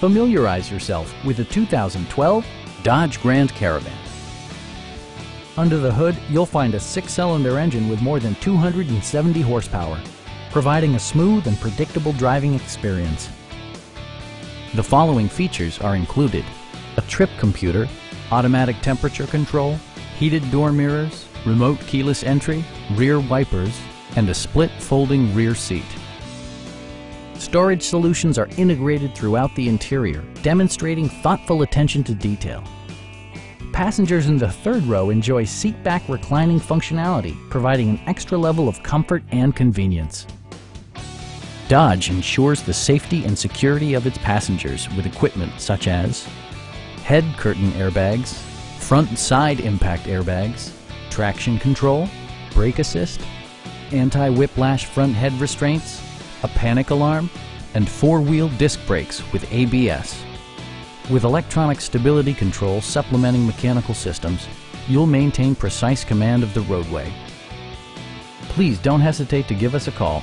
Familiarize yourself with the 2012 Dodge Grand Caravan. Under the hood, you'll find a six-cylinder engine with more than 270 horsepower, providing a smooth and predictable driving experience. The following features are included. A trip computer, automatic temperature control, heated door mirrors, remote keyless entry, rear wipers, and a split folding rear seat. Storage solutions are integrated throughout the interior, demonstrating thoughtful attention to detail. Passengers in the third row enjoy seat-back reclining functionality, providing an extra level of comfort and convenience. Dodge ensures the safety and security of its passengers with equipment such as head curtain airbags, front and side impact airbags, traction control, brake assist, anti-whiplash front head restraints, a panic alarm, and four-wheel disc brakes with ABS. With electronic stability control supplementing mechanical systems, you'll maintain precise command of the roadway. Please don't hesitate to give us a call